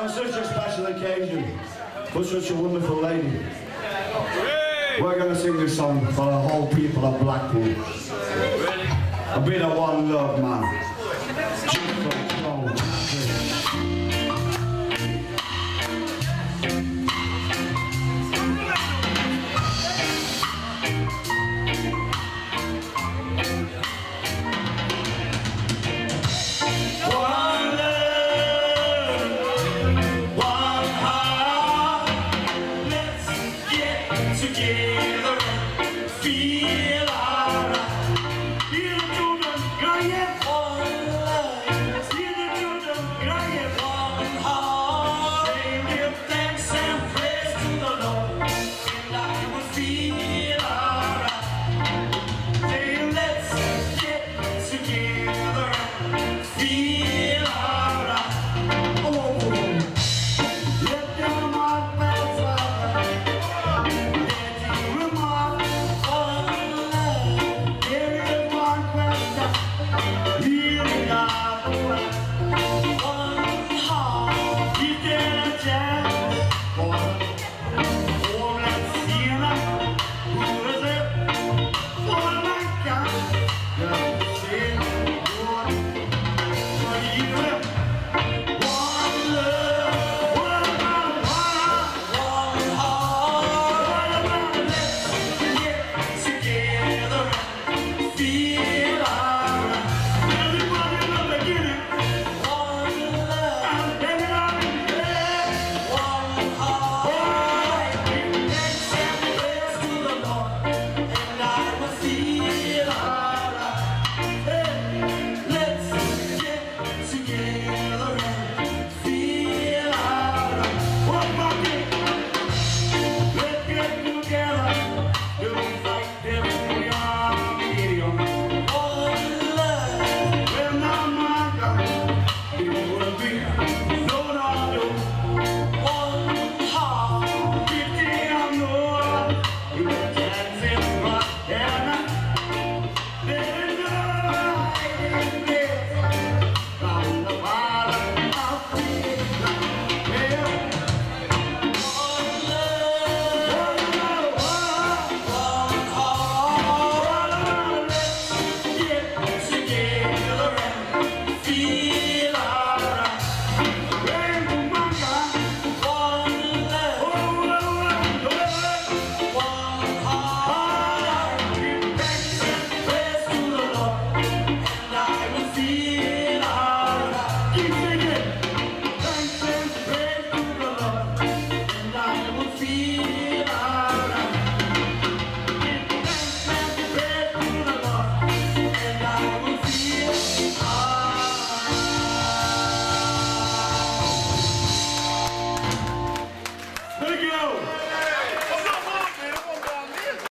On such a special occasion, for such a wonderful lady, we're going to sing this song for the whole people of Blackpool. A bit of one love, man. Keep it.